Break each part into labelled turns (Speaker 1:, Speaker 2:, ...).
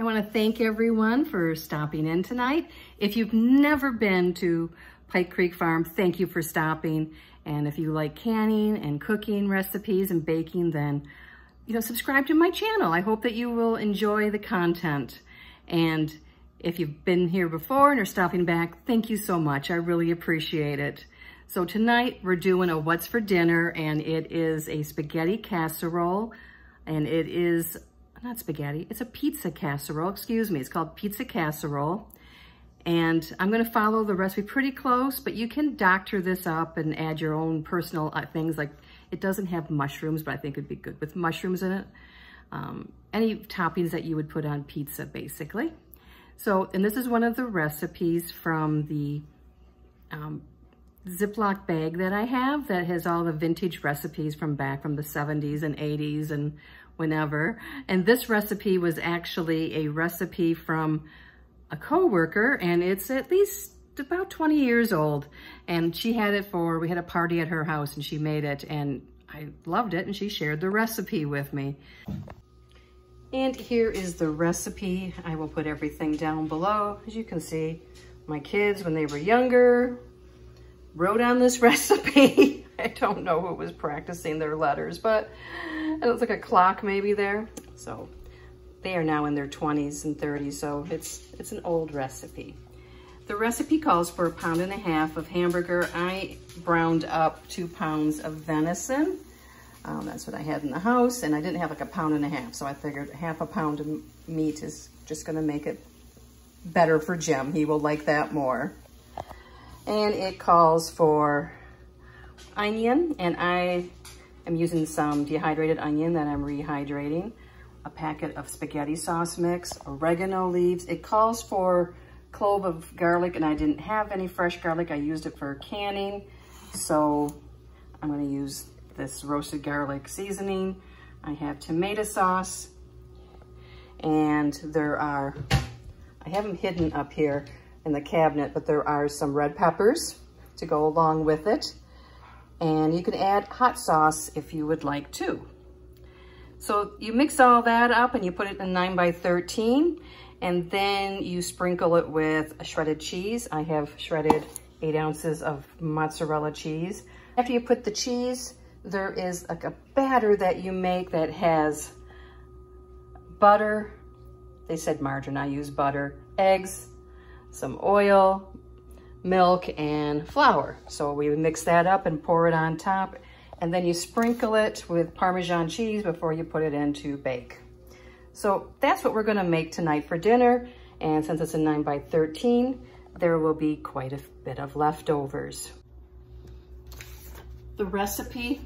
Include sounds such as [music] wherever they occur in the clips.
Speaker 1: I want to thank everyone for stopping in tonight. If you've never been to Pike Creek Farm, thank you for stopping. And if you like canning and cooking recipes and baking, then you know, subscribe to my channel. I hope that you will enjoy the content. And if you've been here before and are stopping back, thank you so much. I really appreciate it. So tonight we're doing a what's for dinner and it is a spaghetti casserole and it is, not spaghetti, it's a pizza casserole, excuse me. It's called pizza casserole. And I'm gonna follow the recipe pretty close, but you can doctor this up and add your own personal uh, things like it doesn't have mushrooms, but I think it'd be good with mushrooms in it. Um, any toppings that you would put on pizza, basically. So, and this is one of the recipes from the um, Ziploc bag that I have that has all the vintage recipes from back from the 70s and 80s and whenever. And this recipe was actually a recipe from a coworker and it's at least about 20 years old. And she had it for, we had a party at her house and she made it and I loved it and she shared the recipe with me. And here is the recipe. I will put everything down below. As you can see, my kids, when they were younger, wrote on this [laughs] recipe. [laughs] I don't know who was practicing their letters, but it looks like a clock maybe there. So they are now in their 20s and 30s, so it's, it's an old recipe. The recipe calls for a pound and a half of hamburger. I browned up two pounds of venison. Um, that's what I had in the house, and I didn't have like a pound and a half, so I figured half a pound of meat is just gonna make it better for Jim. He will like that more. And it calls for onion, and I am using some dehydrated onion that I'm rehydrating a packet of spaghetti sauce mix, oregano leaves. It calls for clove of garlic and I didn't have any fresh garlic. I used it for canning. So I'm gonna use this roasted garlic seasoning. I have tomato sauce and there are, I have them hidden up here in the cabinet, but there are some red peppers to go along with it. And you can add hot sauce if you would like to. So you mix all that up and you put it in 9 by 13 and then you sprinkle it with shredded cheese. I have shredded eight ounces of mozzarella cheese. After you put the cheese, there is like a batter that you make that has butter, they said margarine, I use butter, eggs, some oil, milk, and flour. So we mix that up and pour it on top and then you sprinkle it with Parmesan cheese before you put it in to bake. So that's what we're gonna make tonight for dinner. And since it's a nine by 13, there will be quite a bit of leftovers. The recipe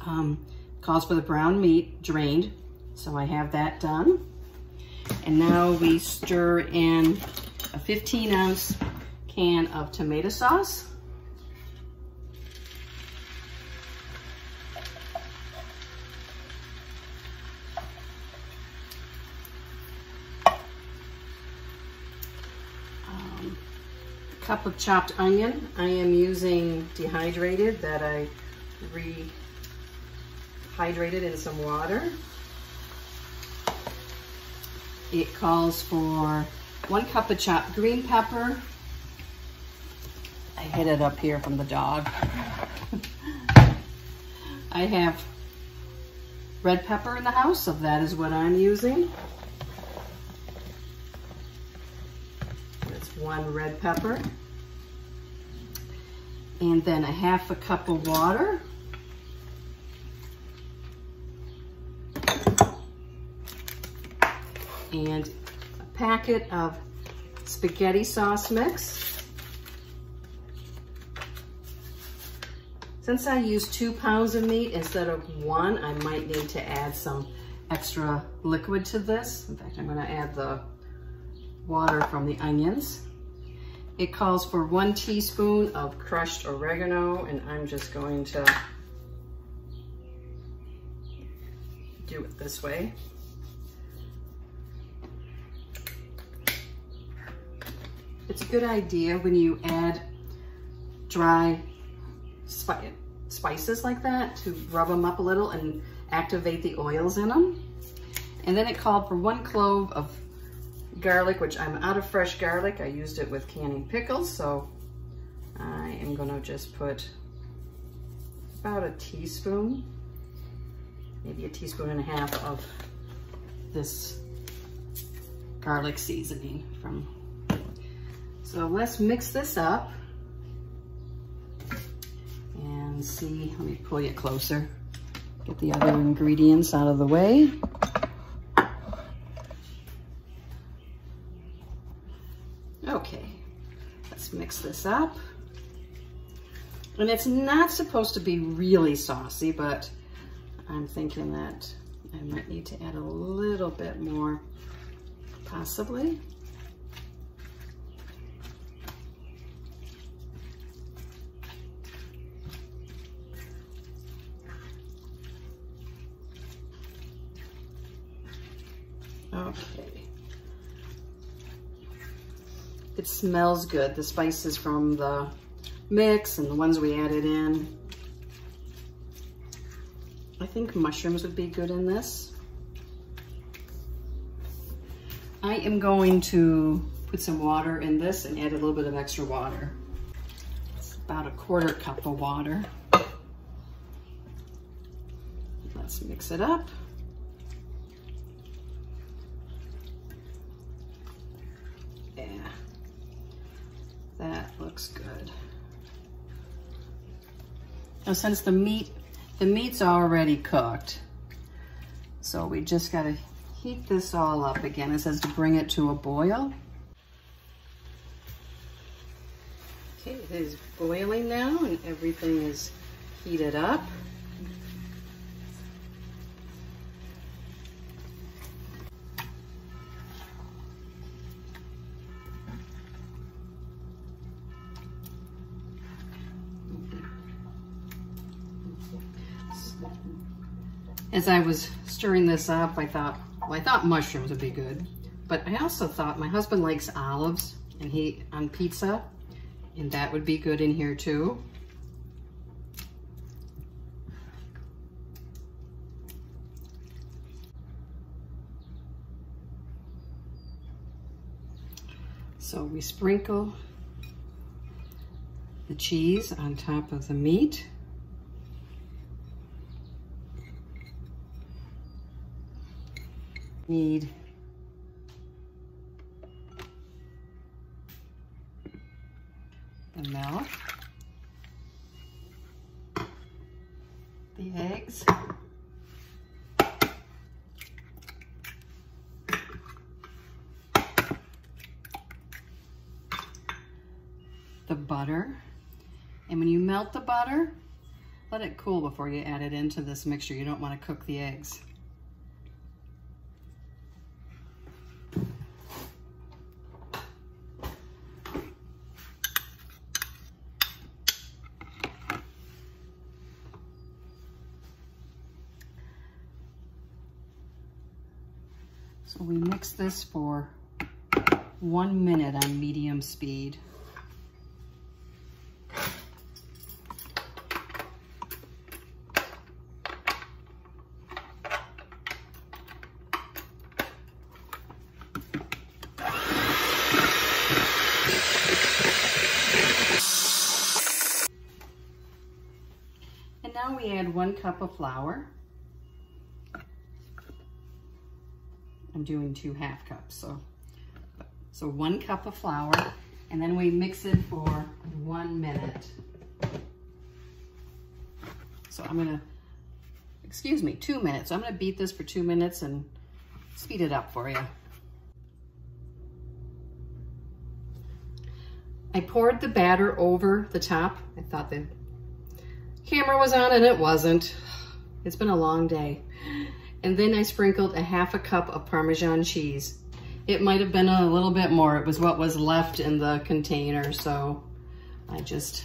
Speaker 1: um, calls for the brown meat drained. So I have that done. And now we stir in a 15 ounce can of tomato sauce. Um, cup of chopped onion. I am using dehydrated that I rehydrated in some water. It calls for one cup of chopped green pepper. I hid it up here from the dog. [laughs] I have red pepper in the house, so that is what I'm using. That's one red pepper and then a half a cup of water. And a packet of spaghetti sauce mix. Since I use two pounds of meat instead of one, I might need to add some extra liquid to this. In fact, I'm gonna add the water from the onions. It calls for one teaspoon of crushed oregano, and I'm just going to do it this way. It's a good idea when you add dry spices like that to rub them up a little and activate the oils in them. And then it called for one clove of garlic, which I'm out of fresh garlic. I used it with canning pickles, so I am gonna just put about a teaspoon, maybe a teaspoon and a half of this garlic seasoning from. So let's mix this up see, let me pull you closer, get the other ingredients out of the way. Okay, let's mix this up. And it's not supposed to be really saucy, but I'm thinking that I might need to add a little bit more, possibly. Smells good. The spices from the mix and the ones we added in. I think mushrooms would be good in this. I am going to put some water in this and add a little bit of extra water. It's about a quarter cup of water. Let's mix it up. Yeah, that looks good. Now since the meat, the meat's already cooked, so we just gotta heat this all up again. It says to bring it to a boil. Okay, it is boiling now and everything is heated up. As I was stirring this up, I thought, well, I thought mushrooms would be good, but I also thought my husband likes olives and he on pizza, and that would be good in here too. So we sprinkle the cheese on top of the meat. Need the milk, the eggs, the butter, and when you melt the butter, let it cool before you add it into this mixture. You don't want to cook the eggs. We mix this for one minute on medium speed. And now we add one cup of flour. I'm doing two half cups. So, so one cup of flour and then we mix it for one minute. So I'm gonna, excuse me, two minutes. I'm gonna beat this for two minutes and speed it up for you. I poured the batter over the top. I thought the camera was on and it wasn't. It's been a long day. And then I sprinkled a half a cup of Parmesan cheese. It might have been a little bit more. It was what was left in the container. So I just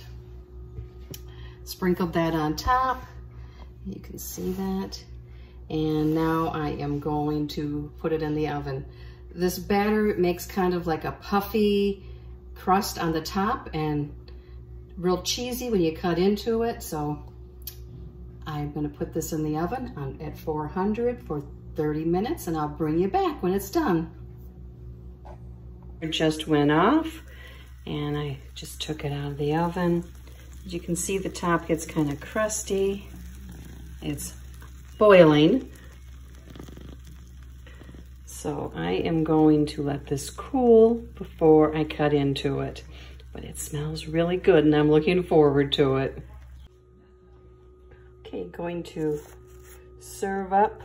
Speaker 1: sprinkled that on top. You can see that. And now I am going to put it in the oven. This batter makes kind of like a puffy crust on the top and real cheesy when you cut into it. So I'm gonna put this in the oven on, at 400 for 30 minutes and I'll bring you back when it's done. It just went off and I just took it out of the oven. As you can see, the top gets kind of crusty. It's boiling. So I am going to let this cool before I cut into it. But it smells really good and I'm looking forward to it. Okay, going to serve up.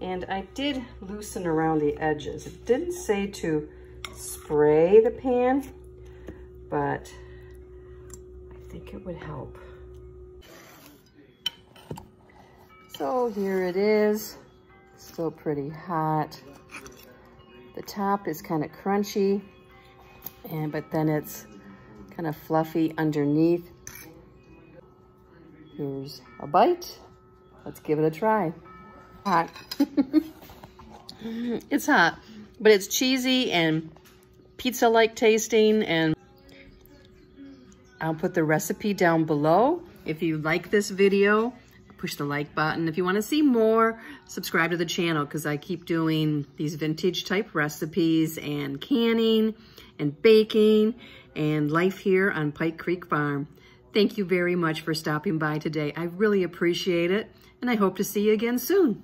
Speaker 1: And I did loosen around the edges. It didn't say to spray the pan, but I think it would help. So here it is, still pretty hot. The top is kind of crunchy, and but then it's kind of fluffy underneath. Here's a bite. Let's give it a try. Hot. [laughs] it's hot, but it's cheesy and pizza-like tasting and I'll put the recipe down below. If you like this video, push the like button. If you wanna see more, subscribe to the channel because I keep doing these vintage type recipes and canning and baking and life here on Pike Creek Farm. Thank you very much for stopping by today. I really appreciate it and I hope to see you again soon.